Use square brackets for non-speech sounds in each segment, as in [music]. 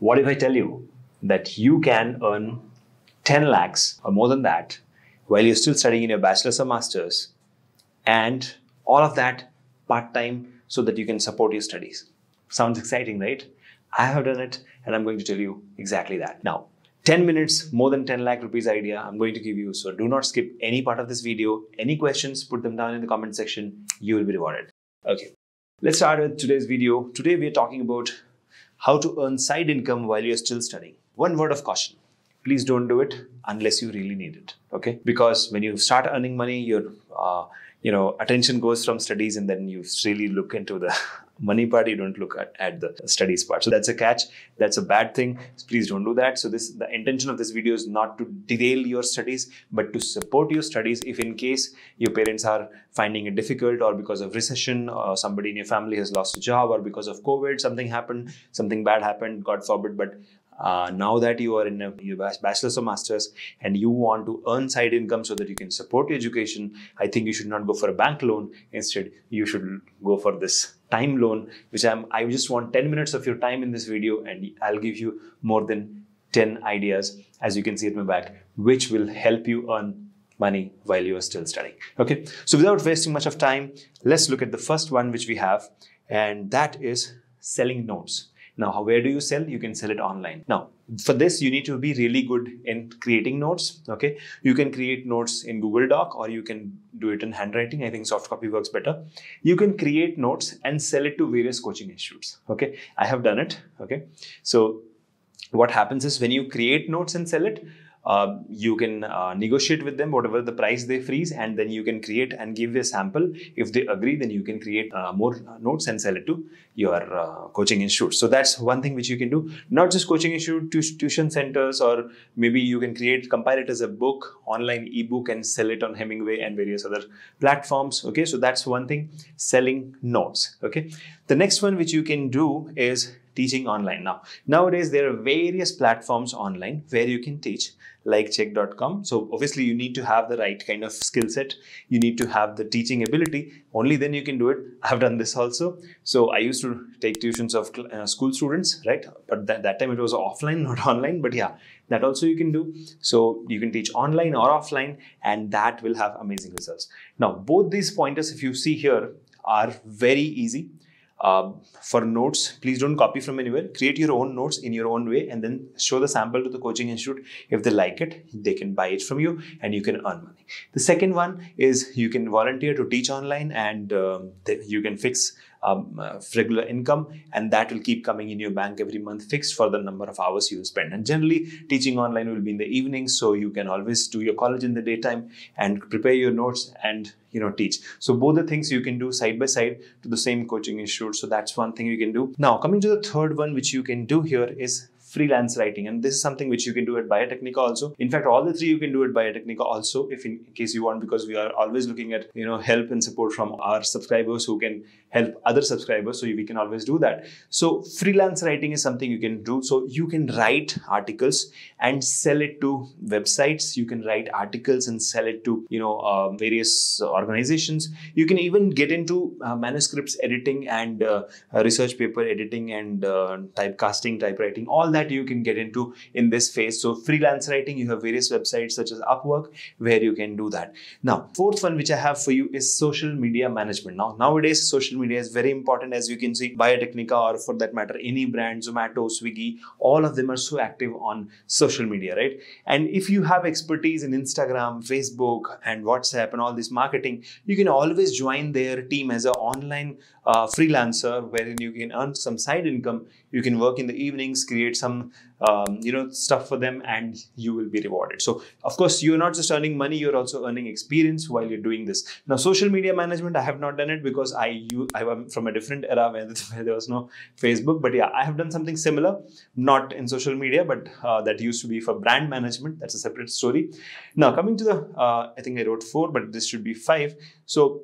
What if I tell you that you can earn 10 lakhs or more than that while you're still studying in your bachelor's or master's and all of that part time so that you can support your studies? Sounds exciting, right? I have done it and I'm going to tell you exactly that. Now, 10 minutes, more than 10 lakh rupees idea I'm going to give you. So do not skip any part of this video. Any questions, put them down in the comment section. You will be rewarded. Okay, let's start with today's video. Today we are talking about how to earn side income while you're still studying. One word of caution. Please don't do it unless you really need it. Okay, because when you start earning money, your uh, you know attention goes from studies and then you really look into the [laughs] money part you don't look at, at the studies part. So that's a catch. That's a bad thing. Please don't do that. So this the intention of this video is not to derail your studies but to support your studies if in case your parents are finding it difficult or because of recession or somebody in your family has lost a job or because of covid something happened something bad happened god forbid but uh, now that you are in a your bachelor's or master's and you want to earn side income so that you can support your education i think you should not go for a bank loan. Instead you should go for this time loan which i'm i just want 10 minutes of your time in this video and i'll give you more than 10 ideas as you can see at my back which will help you earn money while you are still studying. Okay? So without wasting much of time let's look at the first one which we have and that is selling notes now, where do you sell? You can sell it online. Now, for this, you need to be really good in creating notes. Okay. You can create notes in Google Doc or you can do it in handwriting. I think soft copy works better. You can create notes and sell it to various coaching institutes. Okay. I have done it. Okay. So, what happens is when you create notes and sell it, uh, you can uh, negotiate with them whatever the price they freeze and then you can create and give a sample. If they agree then you can create uh, more notes and sell it to your uh, coaching institute. So that's one thing which you can do. Not just coaching institute tuition centers or maybe you can create compile it as a book online ebook and sell it on hemingway and various other platforms. Okay so that's one thing selling notes. Okay the next one which you can do is teaching online now nowadays there are various platforms online where you can teach like chegg.com. So obviously you need to have the right kind of skill set. You need to have the teaching ability. Only then you can do it. [laughs] I've done this also. So I used to take tuitions of uh, school students, right? But that time it was offline, [laughs] not online. But yeah, that also you can do. So you can teach online or offline and that will have amazing results. Now, both these pointers, if you see here, are very easy uh, for notes, please don't copy from anywhere. Create your own notes in your own way and then show the sample to the coaching institute. If they like it, they can buy it from you and you can earn money. The second one is you can volunteer to teach online and um, you can fix um, uh, regular income and that will keep coming in your bank every month fixed for the number of hours you spend. And generally teaching online will be in the evening so you can always do your college in the daytime and prepare your notes and you know teach. So both the things you can do side by side to the same coaching institute. So that's one thing you can do. Now coming to the third one which you can do here is freelance writing. And this is something which you can do at Biotecnika also. In fact, all the three you can do at Biotecnika also, if in case you want, because we are always looking at you know help and support from our subscribers who can help other subscribers. So we can always do that. So freelance writing is something you can do. So you can write articles and sell it to websites. You can write articles and sell it to you know uh, various organizations. You can even get into uh, manuscripts editing and uh, research paper editing and uh, typecasting, typewriting, all that that you can get into in this phase. So freelance writing, you have various websites such as Upwork where you can do that. Now, fourth one which I have for you is social media management. Now, nowadays social media is very important as you can see Biotecnika or for that matter any brand, Zomato, Swiggy, all of them are so active on social media, right? And if you have expertise in Instagram, Facebook and WhatsApp and all this marketing, you can always join their team as an online uh, freelancer wherein you can earn some side income. You can work in the evenings, create some um, you know stuff for them and you will be rewarded. So of course you're not just earning money you're also earning experience while you're doing this. Now social media management i have not done it because i you i am from a different era [laughs] where, there was no facebook but yeah i have done something similar not in social media but uh, that used to be for brand management. That's a separate story. Now coming to the uh, i think i wrote four but this should be five. So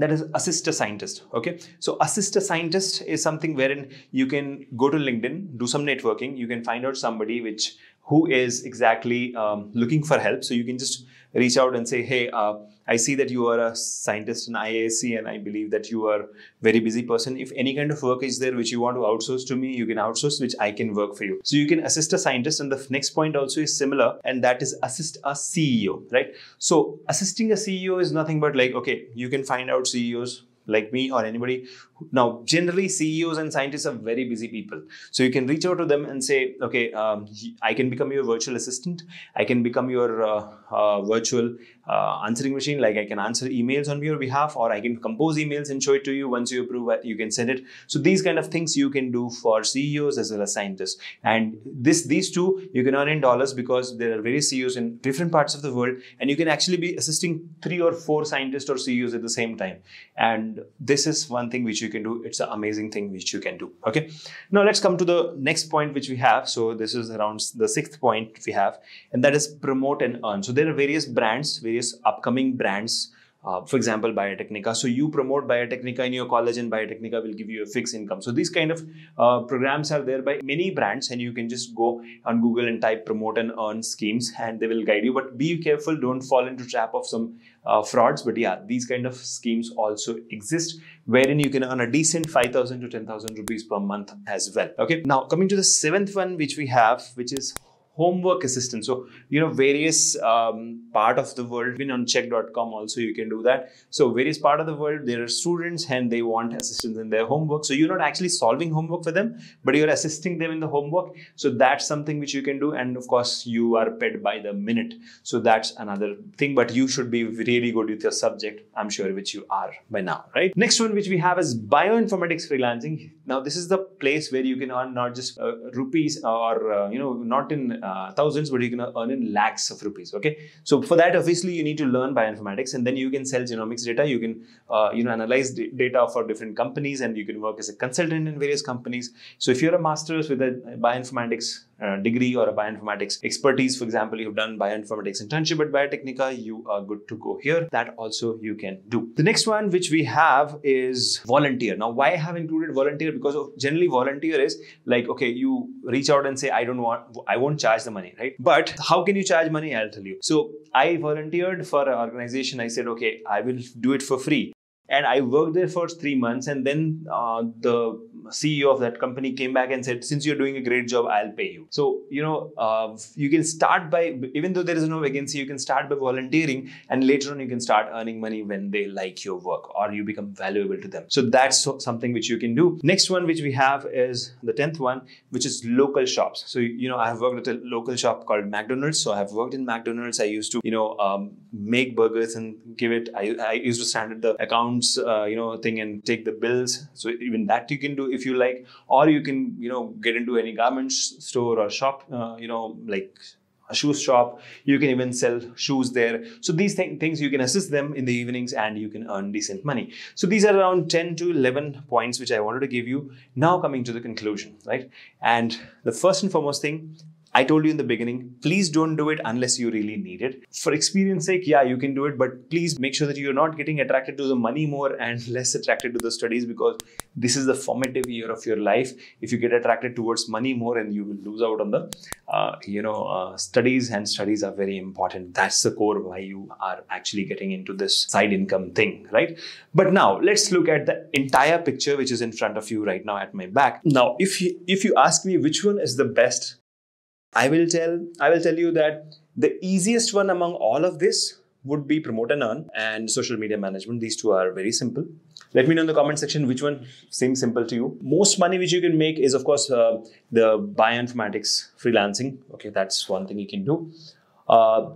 that is assist a scientist okay? So assist a scientist is something wherein you can go to linkedin do some networking you can find out somebody which who is exactly um, looking for help. So you can just reach out and say, hey, uh, I see that you are a scientist in IAC and I believe that you are a very busy person. If any kind of work is there which you want to outsource to me, you can outsource, which I can work for you. So you can assist a scientist. And the next point also is similar, and that is assist a CEO, right? So assisting a CEO is nothing but like, okay, you can find out CEOs like me or anybody. Now, generally, CEOs and scientists are very busy people. So you can reach out to them and say, okay, um, I can become your virtual assistant. I can become your uh, uh, virtual uh, answering machine. Like I can answer emails on your behalf, or I can compose emails and show it to you. Once you approve it, you can send it. So these kind of things you can do for CEOs as well as scientists. And this, these two, you can earn in dollars because there are various CEOs in different parts of the world, and you can actually be assisting three or four scientists or CEOs at the same time. And this is one thing which you can do. It's an amazing thing which you can do. Okay. Now let's come to the next point which we have. So this is around the sixth point we have, and that is promote and earn. So there are various brands, various upcoming brands uh, for example, Biotecnika. So you promote Biotecnika in your college, and Biotecnika will give you a fixed income. So these kind of uh, programs are there by many brands, and you can just go on Google and type promote and earn schemes, and they will guide you. But be careful, don't fall into trap of some uh, frauds. But yeah, these kind of schemes also exist, wherein you can earn a decent five thousand to ten thousand rupees per month as well. Okay. Now coming to the seventh one, which we have, which is homework assistant. So you know various um, part of the world even on chegg.com also you can do that. So various part of the world there are students and they want assistance in their homework. So you're not actually solving homework for them but you're assisting them in the homework. So that's something which you can do. And of course you are paid by the minute. So that's another thing but you should be really good with your subject i'm sure which you are by now right? Next one which we have is bioinformatics freelancing. Now this is the place where you can earn not just uh, rupees or uh, you know not in uh, thousands, but you can earn in lakhs of rupees. Okay, so for that, obviously, you need to learn bioinformatics, and then you can sell genomics data. You can uh, you know analyze data for different companies, and you can work as a consultant in various companies. So if you're a master's with a bioinformatics uh, degree or a bioinformatics expertise, for example, you've done bioinformatics internship at Biotecnika, you are good to go here. That also you can do. The next one which we have is volunteer. Now, why I have included volunteer? Because of generally volunteer is like, okay, you reach out and say, I don't want, I won't charge the money, right? But how can you charge money? I'll tell you. So I volunteered for an organization. I said, okay, I will do it for free and I worked there for three months. And then uh, the CEO of that company came back and said, "Since you're doing a great job, I'll pay you." So you know, uh, you can start by even though there is no vacancy, you can start by volunteering, and later on you can start earning money when they like your work or you become valuable to them. So that's something which you can do. Next one which we have is the tenth one, which is local shops. So you know, I have worked at a local shop called McDonald's. So I have worked in McDonald's. I used to you know um, make burgers and give it. I, I used to stand at the uh, you know thing and take the bills. So even that you can do if you like. Or you can you know get into any garment store or shop uh, you know like a shoe shop. You can even sell shoes there. So these th- things you can assist them in the evenings and you can earn decent money. So these are around 10 to 11 points which i wanted to give you. Now coming to the conclusion right? And the first and foremost thing I told you in the beginning, please don't do it unless you really need it. For experience sake, yeah, you can do it, but please make sure that you're not getting attracted to the money more and [laughs] less attracted to the studies because this is the formative year of your life. If you get attracted towards money more and you will lose out on the, uh, you know, uh, studies and studies are very important. That's the core why you are actually getting into this side income thing, right? But now let's look at the entire picture which is in front of you right now at my back. Now, if you, if you ask me which one is the best I will tell I will tell you that the easiest one among all of this would be promote and earn and social media management. These two are very simple. Let me know in the comment section which one seems simple to you. Most money which you can make is of course uh, the bioinformatics freelancing. Okay, that's one thing you can do. Uh,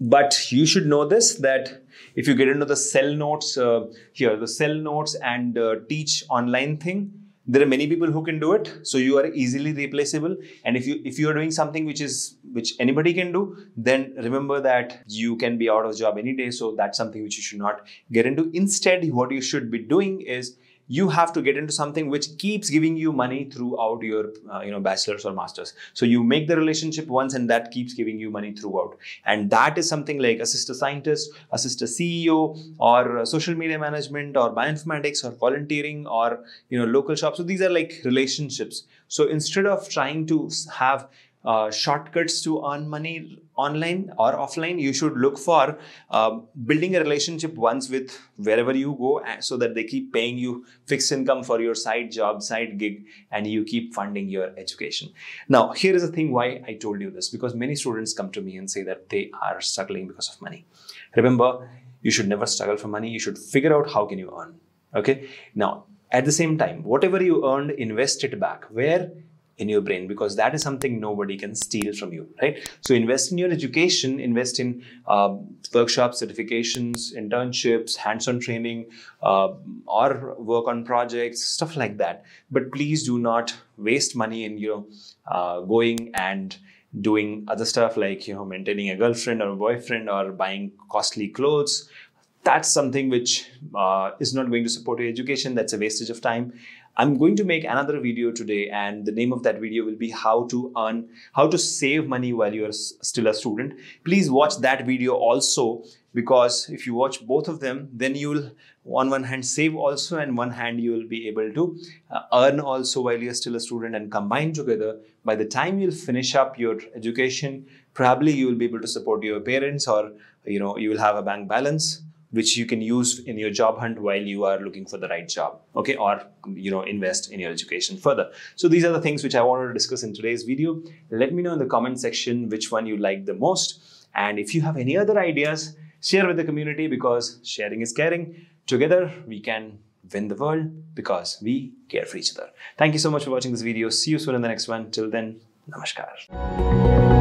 but you should know this that if you get into the sell notes uh, here, the sell notes and uh, teach online thing, there are many people who can do it so you are easily replaceable. And if you if you are doing something which is which anybody can do then remember that you can be out of job any day. So that's something which you should not get into. Instead what you should be doing is you have to get into something which keeps giving you money throughout your uh, you know bachelor's or master's. So you make the relationship once and that keeps giving you money throughout. And that is something like assist a scientist assist a ceo or social media management or bioinformatics or volunteering or you know local shops so these are like relationships. So instead of trying to have uh, shortcuts to earn money online or offline you should look for uh, building a relationship once with wherever you go uh, so that they keep paying you fixed income for your side job side gig and you keep funding your education. Now here is the thing why i told you this because many students come to me and say that they are struggling because of money. Remember you should never struggle for money. You should figure out how can you earn okay? Now at the same time whatever you earned invest it back. Where in your brain because that is something nobody can steal from you right? So invest in your education invest in uh, workshops certifications internships hands-on training uh, or work on projects stuff like that. But please do not waste money in you know uh, going and doing other stuff like you know maintaining a girlfriend or a boyfriend or buying costly clothes that's something which uh, is not going to support your education that's a wastage of time I'm going to make another video today, and the name of that video will be how to earn, how to save money while you are still a student. Please watch that video also because if you watch both of them, then you will on one hand save also, and one hand you will be able to uh, earn also while you're still a student and combine together. By the time you'll finish up your education, probably you will be able to support your parents, or you know you will have a bank balance which you can use in your job hunt while you are looking for the right job okay or you know invest in your education further. So these are the things which i wanted to discuss in today's video. Let me know in the comment section which one you like the most. And if you have any other ideas share with the community because sharing is caring. Together we can win the world because we care for each other. Thank you so much for watching this video. See you soon in the next one. Till then namaskar